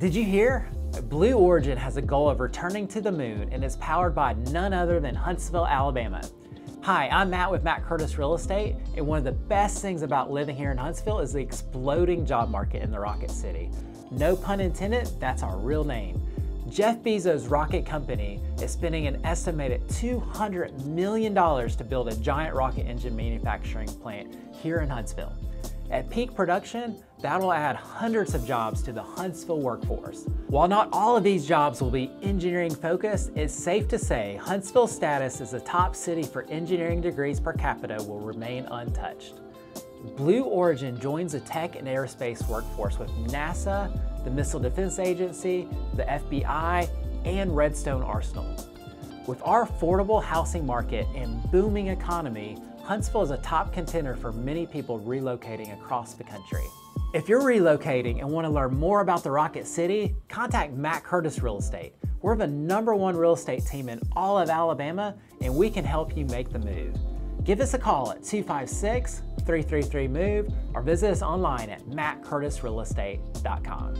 Did you hear? Blue Origin has a goal of returning to the moon and is powered by none other than Huntsville, Alabama. Hi, I'm Matt with Matt Curtis Real Estate, and one of the best things about living here in Huntsville is the exploding job market in the Rocket City. No pun intended, that's our real name. Jeff Bezos' rocket company is spending an estimated $200 million to build a giant rocket engine manufacturing plant here in Huntsville. At peak production, that'll add hundreds of jobs to the Huntsville workforce. While not all of these jobs will be engineering focused, it's safe to say Huntsville's status as a top city for engineering degrees per capita will remain untouched. Blue Origin joins the tech and aerospace workforce with NASA, the Missile Defense Agency, the FBI, and Redstone Arsenal. With our affordable housing market and booming economy, Huntsville is a top contender for many people relocating across the country. If you're relocating and want to learn more about the Rocket City, contact Matt Curtis Real Estate. We're the number one real estate team in all of Alabama, and we can help you make the move. Give us a call at 256 333 MOVE or visit us online at mattcurtisrealestate.com.